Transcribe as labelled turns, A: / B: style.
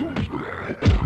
A: Ugh.